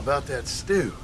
About that stew.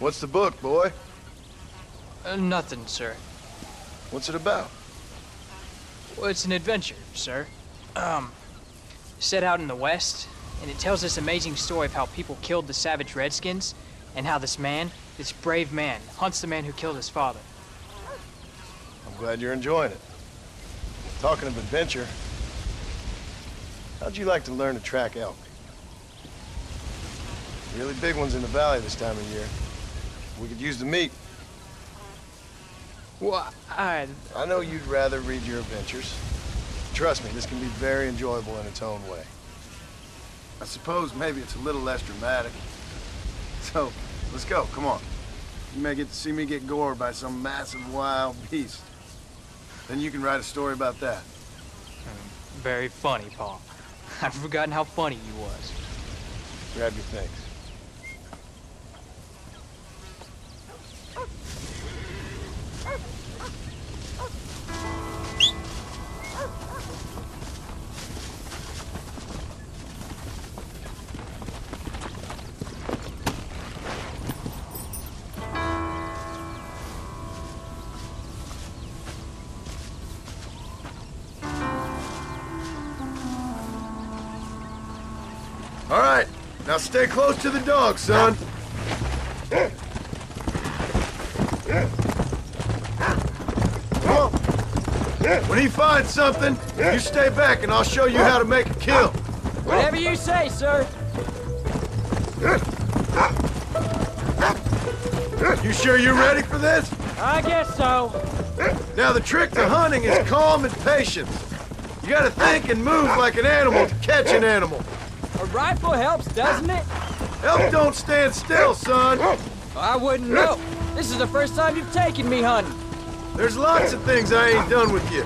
What's the book, boy? Uh, nothing, sir. What's it about? Well, it's an adventure, sir. Um, set out in the West, and it tells this amazing story of how people killed the savage Redskins, and how this man, this brave man, hunts the man who killed his father. I'm glad you're enjoying it. Talking of adventure, how'd you like to learn to track elk? Really big ones in the valley this time of year. We could use the meat. Well, I... I know you'd rather read your adventures. Trust me, this can be very enjoyable in its own way. I suppose maybe it's a little less dramatic. So, let's go, come on. You may get to see me get gored by some massive wild beast. Then you can write a story about that. Hmm, very funny, Pa. I've forgotten how funny you was. Grab your things. All right, now stay close to the dog, son. Come on. When he finds something, you stay back and I'll show you how to make a kill. Whatever you say, sir. You sure you're ready for this? I guess so. Now the trick to hunting is calm and patience. You gotta think and move like an animal to catch an animal. A rifle helps, doesn't it? Elk don't stand still, son. I wouldn't know. This is the first time you've taken me hunting. There's lots of things I ain't done with you,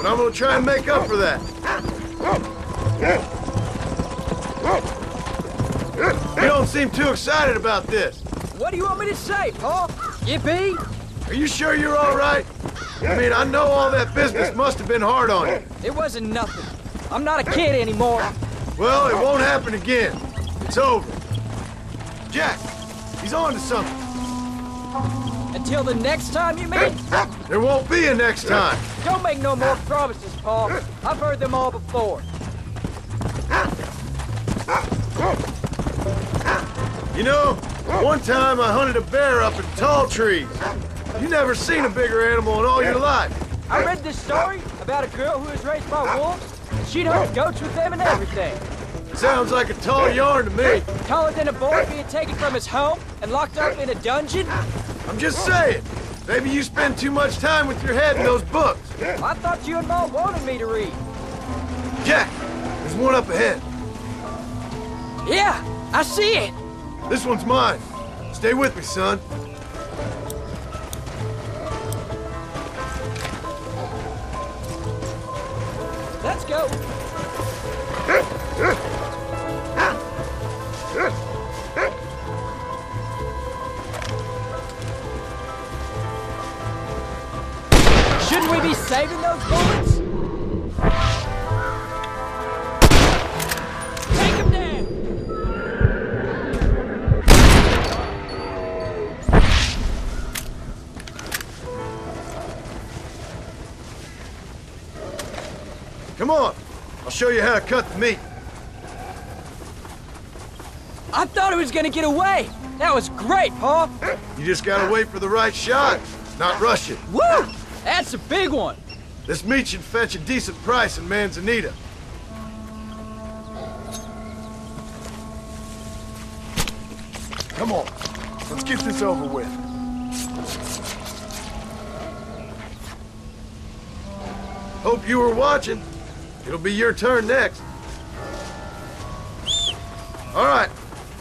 but I'm gonna try and make up for that. You don't seem too excited about this. What do you want me to say, Pa? Yippee? Are you sure you're all right? I mean, I know all that business must have been hard on you. It wasn't nothing. I'm not a kid anymore. Well, it won't happen again. It's over. Jack, he's on to something. Until the next time you meet, There won't be a next time. Don't make no more promises, Pa. I've heard them all before. You know, one time I hunted a bear up in tall trees. You never seen a bigger animal in all your life. I read this story about a girl who was raised by wolves. and She'd hunt goats with them and everything. Sounds like a tall yarn to me. Taller than a boy being taken from his home and locked up in a dungeon. I'm just saying. Maybe you spend too much time with your head in those books. I thought you and Mom wanted me to read. Jack, there's one up ahead. Yeah, I see it. This one's mine. Stay with me, son. Be saving those bullets? Take them down! Come on. I'll show you how to cut the meat. I thought he was gonna get away. That was great, Pa. You just gotta wait for the right shot, not rush it. Woo! That's a big one. This meat should fetch a decent price in Manzanita. Come on, let's get this over with. Hope you were watching. It'll be your turn next. All right,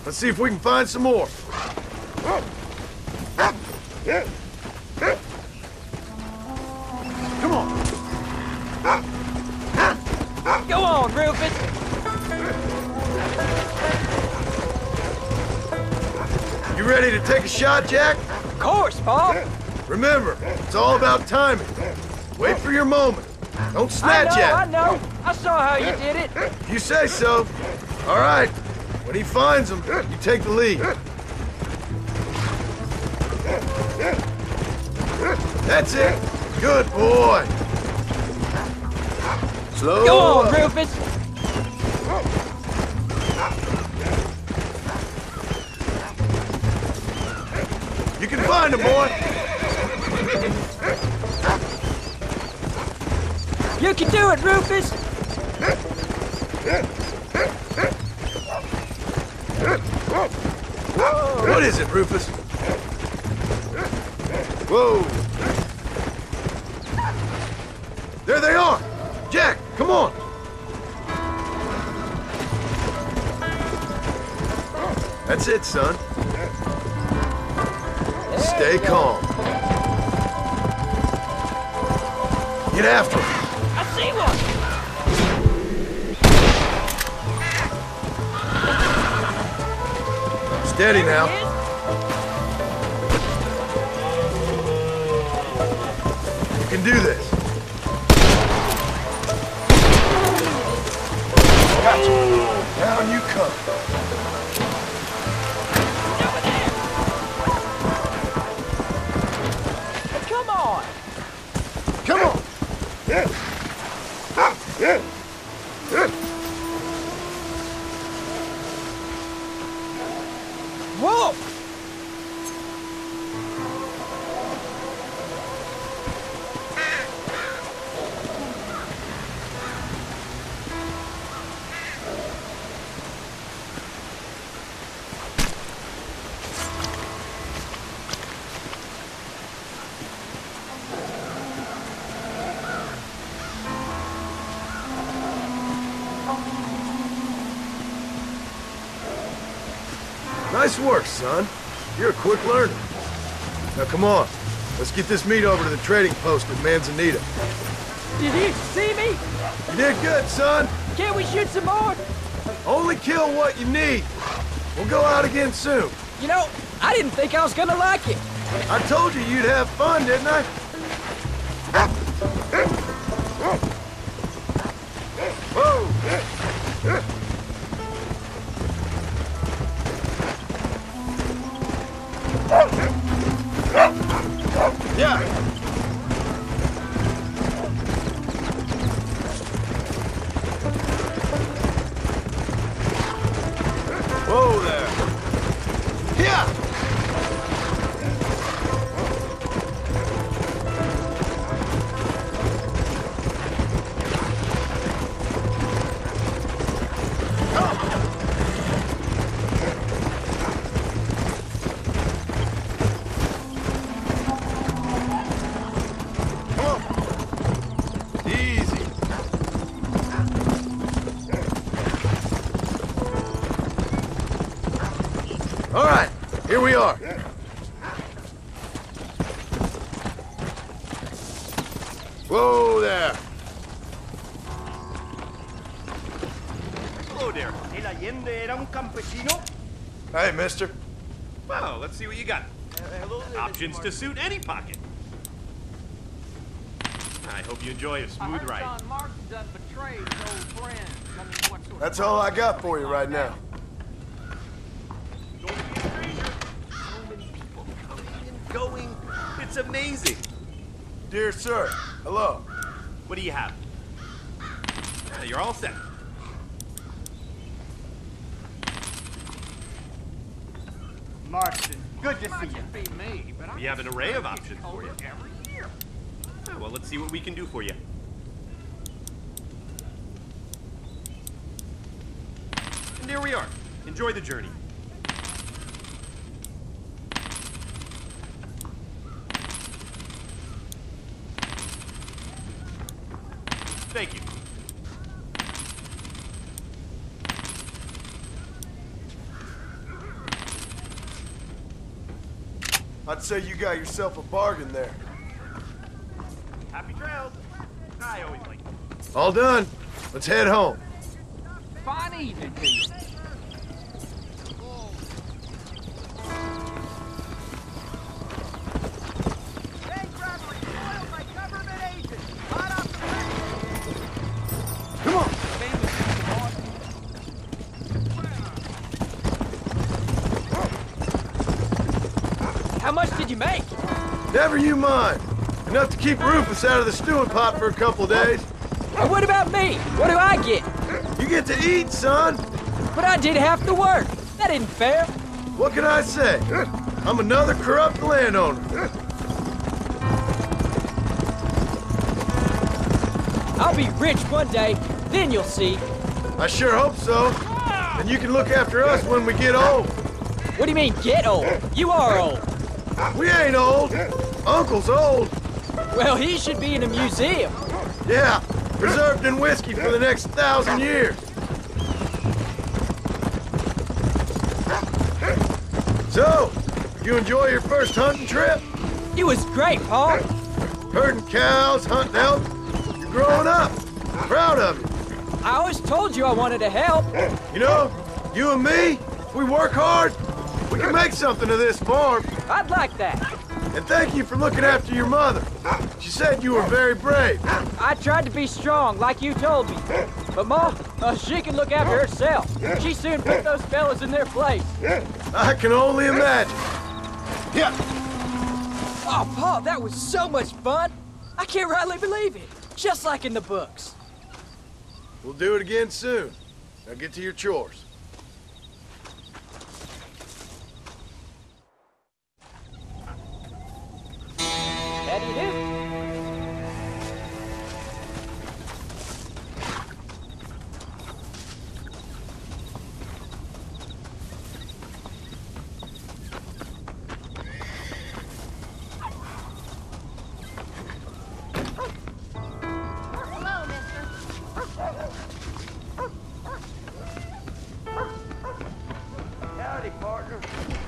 let's see if we can find some more. Come take a shot, Jack? Of course, Pa. Remember, it's all about timing. Wait for your moment. Don't I snatch know, at I it. know. I saw how you did it. You say so. All right. When he finds him, you take the lead. That's it. Good boy. Slow Go on, up. Rufus. Can find him, boy. You can do it, Rufus. What is it, Rufus? Whoa. There they are. Jack, come on. That's it, son. Stay calm. Get after him. I see one. Steady now. There he is. You can do this. Gotcha. Down you come. Nice work, son. You're a quick learner. Now come on. Let's get this meat over to the trading post at Manzanita. Did he see me? You did good, son. Can't we shoot some more? Only kill what you need. We'll go out again soon. You know, I didn't think I was gonna like it. I told you you'd have fun, didn't I? Hey. Well, let's see what you got. Options to suit any pocket. I hope you enjoy a smooth ride. That's all I got for you right now. Don't be a stranger. So many people coming and going. It's amazing. Dear sir, hello. What do you have? Yeah, you're all set. Marston, good to see you. We have an array of options for you. Ah, well, let's see what we can do for you. And here we are. Enjoy the journey. Thank you. I'd say you got yourself a bargain there. Happy trails. I always like All done. Let's head home. Fine evening to you. Keep Rufus out of the stewing pot for a couple days. And what about me? What do I get? You get to eat, son. But I did half the work. That isn't fair. What can I say? I'm another corrupt landowner. I'll be rich one day, then you'll see. I sure hope so. And you can look after us when we get old. What do you mean, get old? You are old. We ain't old. Uncle's old. Well, he should be in a museum. Yeah, preserved in whiskey for the next thousand years. So, you enjoy your first hunting trip? It was great, Pa. Herding cows, hunting elk? You're growing up. Proud of you. I always told you I wanted to help. You know, you and me, if we work hard, we can make something of this farm. I'd like that. And thank you for looking after your mother. She said you were very brave. I tried to be strong, like you told me. But Ma, uh, she can look after herself. She soon put those fellas in their place. I can only imagine. Yeah. Oh, Pa, that was so much fun. I can't rightly believe it. Just like in the books. We'll do it again soon. Now get to your chores. Howdy,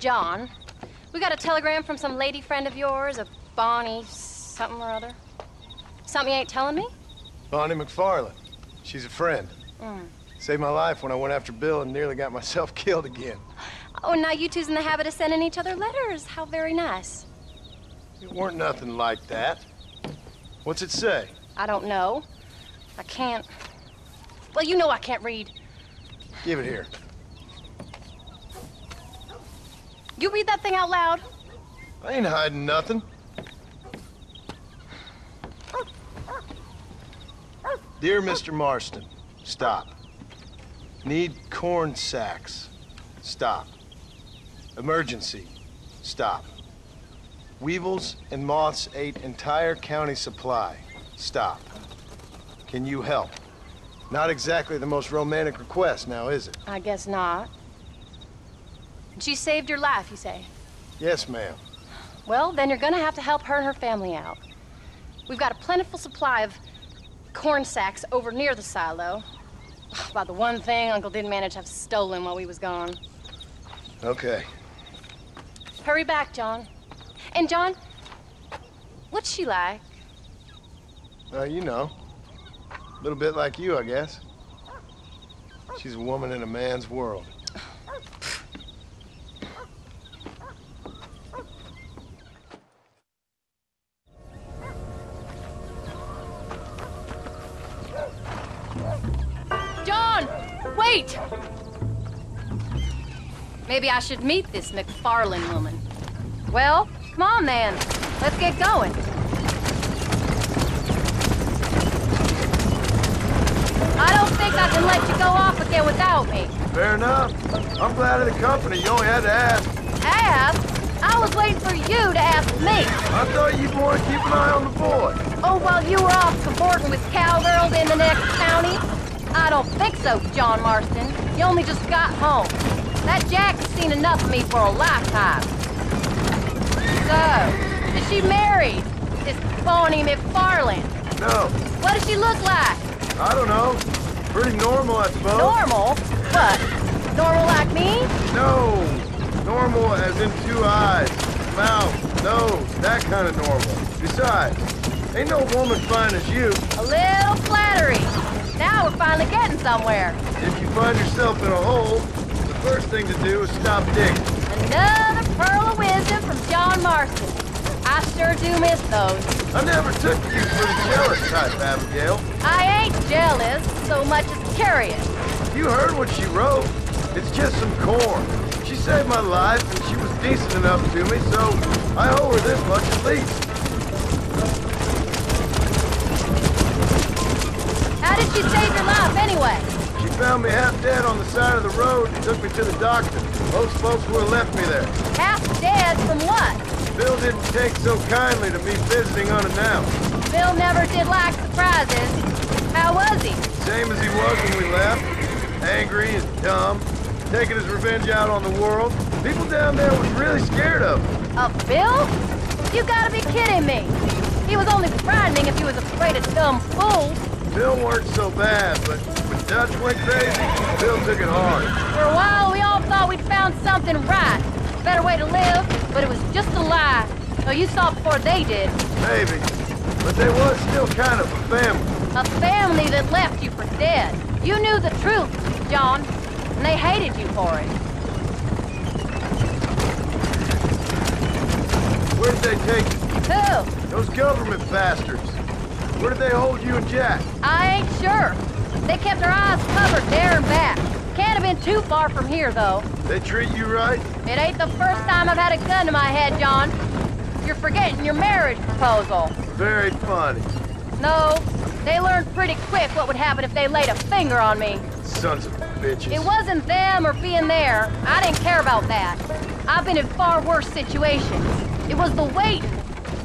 John, we got a telegram from some lady friend of yours, a Bonnie something or other. Something you ain't telling me? Bonnie McFarland. She's a friend. Hmm. Saved my life when I went after Bill and nearly got myself killed again. Oh, now you two's in the habit of sending each other letters. How very nice. It weren't nothing like that. What's it say? I don't know. I can't. Well, you know I can't read. Give it here. You read that thing out loud. I ain't hiding nothing. Dear Mr. Marston, stop. Need corn sacks. Stop. Emergency. Stop. Weevils and moths ate entire county supply. Stop. Can you help? Not exactly the most romantic request now, is it? I guess not. She saved your life, you say? Yes, ma'am. Well, then you're gonna have to help her and her family out. We've got a plentiful supply of corn sacks over near the silo. About the one thing Uncle didn't manage to have stolen while we was gone. Okay. Hurry back, John. And John, what's she like? Uh, you know. A little bit like you, I guess. She's a woman in a man's world. Wait! Maybe I should meet this McFarland woman. Well, come on then. Let's get going. I don't think I can let you go off again without me. Fair enough. I'm glad of the company. You only had to ask. Ask? I was waiting for you to ask me. I thought you'd want to keep an eye on the boy. Oh, while you were off cavorting with cowgirls in the next county? I don't think so, John Marston. You only just got home. That Jack has seen enough of me for a lifetime. So, is she married? This Bonnie McFarland? No, What does she look like? I don't know. Pretty normal, I suppose. Normal? What? Normal like me? No. Normal as in two eyes, mouth, nose, that kind of normal. Besides, ain't no woman fine as you. A little flattery. Now we're finally getting somewhere. If you find yourself in a hole, the first thing to do is stop digging. Another pearl of wisdom from John Marston. I sure do miss those. I never took you for the jealous type, Abigail. I ain't jealous so much as curious. You heard what she wrote. It's just some corn. She saved my life, and she was decent enough to me, so I owe her this much at least. Did she save your life anyway? She found me half dead on the side of the road and took me to the doctor. Most folks would have left me there. Half dead from what? Bill didn't take so kindly to me visiting unannounced. Bill never did like surprises. How was he? Same as he was when we left. Angry and dumb. Taking his revenge out on the world. People down there was really scared of him. A Bill? You gotta be kidding me. He was only frightening if he was afraid of dumb fools. Bill weren't so bad, but when Dutch went crazy, Bill took it hard. For a while, we all thought we'd found something right. Better way to live, but it was just a lie. So you saw before they did. Maybe. But they was still kind of a family. A family that left you for dead. You knew the truth, John, and they hated you for it. Where did they take you? Who? Those government bastards. Where did they hold you and Jack? I ain't sure. They kept their eyes covered there and back. Can't have been too far from here, though. They treat you right? It ain't the first time I've had a gun to my head, John. You're forgetting your marriage proposal. Very funny. No, they learned pretty quick what would happen if they laid a finger on me. Sons of bitches. It wasn't them or being there. I didn't care about that. I've been in far worse situations. It was the waiting.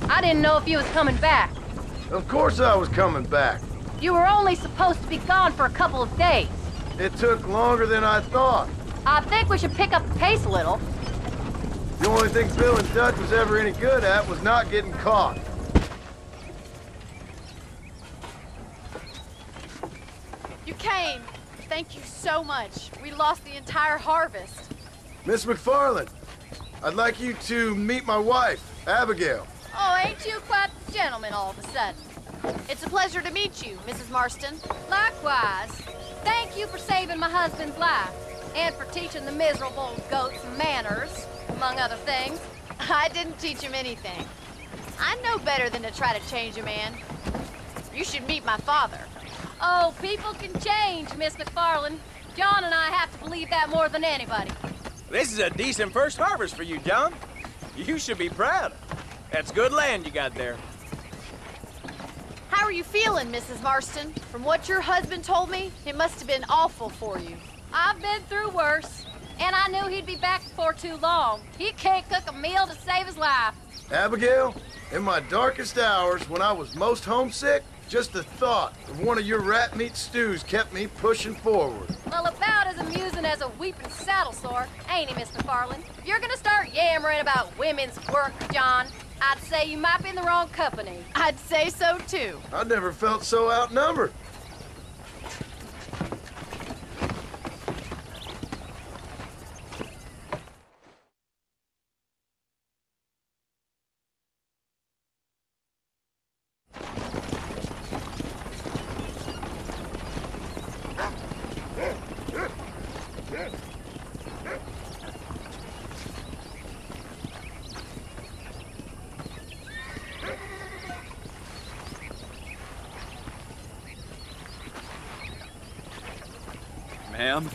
I didn't know if you was coming back. Of course I was coming back. You were only supposed to be gone for a couple of days. It took longer than I thought. I think we should pick up the pace a little. The only thing Bill and Dutch was ever any good at was not getting caught. You came. Thank you so much. We lost the entire harvest. Miss McFarland, I'd like you to meet my wife, Abigail. Oh, ain't you quite the gentleman all of a sudden? It's a pleasure to meet you, Mrs. Marston. Likewise, thank you for saving my husband's life and for teaching the miserable goats manners, among other things. I didn't teach him anything. I know better than to try to change a man. You should meet my father. Oh, people can change, Miss McFarland. John and I have to believe that more than anybody. This is a decent first harvest for you, John. You should be proud. That's good land you got there. How are you feeling, Mrs. Marston? From what your husband told me, it must have been awful for you. I've been through worse, and I knew he'd be back before too long. He can't cook a meal to save his life. Abigail, in my darkest hours when I was most homesick, just the thought of one of your rat meat stews kept me pushing forward. Well, about as amusing as a weeping saddle sore, ain't he, Miss McFarland? If you're gonna start yammering about women's work, John, I'd say you might be in the wrong company. I'd say so too. I never felt so outnumbered. Ma'am?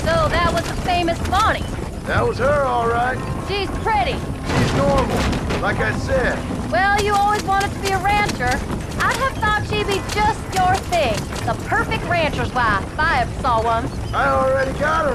So that was the famous Bonnie. That was her, all right. She's pretty. She's normal. Like I said, Well, you always wanted to be a rancher. I'd have thought she'd be just your thing. The perfect rancher's wife, if I ever saw one. I already got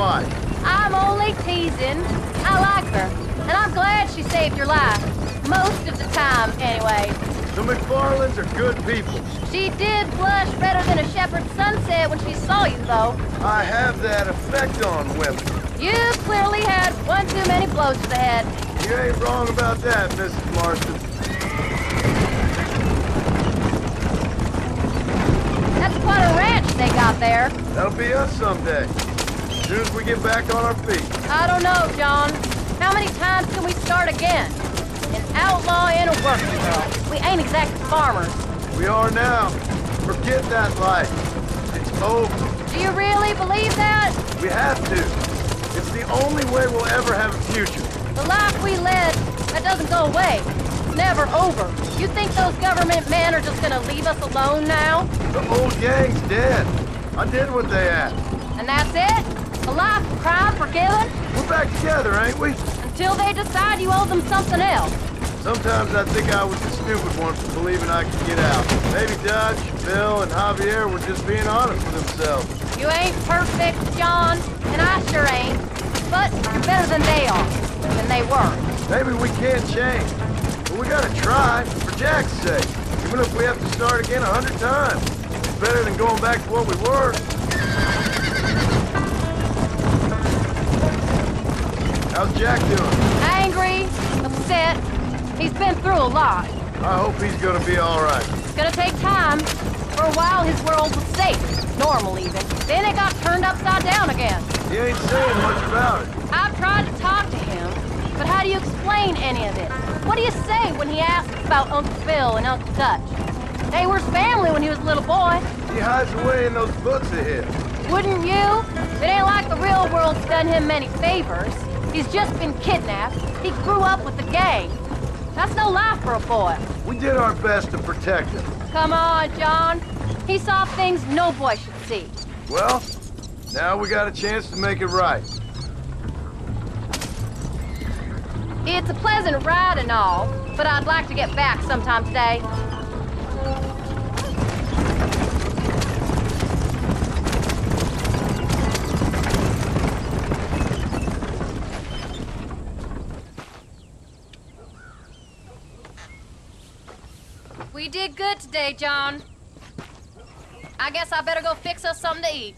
I'm only teasing. I like her, and I'm glad she saved your life. Most of the time, anyway. The McFarlands are good people. She did blush redder than a shepherd's sunset when she saw you, though. I have that effect on women. You clearly had one too many blows to the head. You ain't wrong about that, Mrs. Marston. That's quite a ranch they got there. That'll be us someday. As soon as we get back on our feet. I don't know, John. How many times can we start again? An outlaw and a working girl. We ain't exactly farmers. We are now. Forget that life. It's over. Do you really believe that? We have to. It's the only way we'll ever have a future. The life we led, that doesn't go away. It's never over. You think those government men are just gonna leave us alone now? The old gang's dead. I did what they asked. And that's it? A life crime forgiven? We're back together, ain't we? Until they decide you owe them something else. Sometimes I think I was the stupid one for believing I could get out. Maybe Dutch, Bill, and Javier were just being honest with themselves. You ain't perfect, John, and I sure ain't. But you're better than they are, than they were. Maybe we can't change. But we gotta try, for Jack's sake. Even if we have to start again a hundred times. It's better than going back to what we were. How's Jack doing? Angry, upset. He's been through a lot. I hope he's gonna be alright. It's gonna take time. For a while, his world was safe. Normal, even. Then it got turned upside down again. He ain't saying much about it. I've tried to talk to him, but how do you explain any of it? What do you say when he asks about Uncle Bill and Uncle Dutch? They were his family when he was a little boy. He hides away in those books of his. Wouldn't you? It ain't like the real world's done him many favors. He's just been kidnapped. He grew up with the gang. That's no life for a boy. We did our best to protect him. Come on, John. He saw things no boy should see. Well, now we got a chance to make it right. It's a pleasant ride and all, but I'd like to get back sometime today. We did good today, John. I guess I better go fix us something to eat.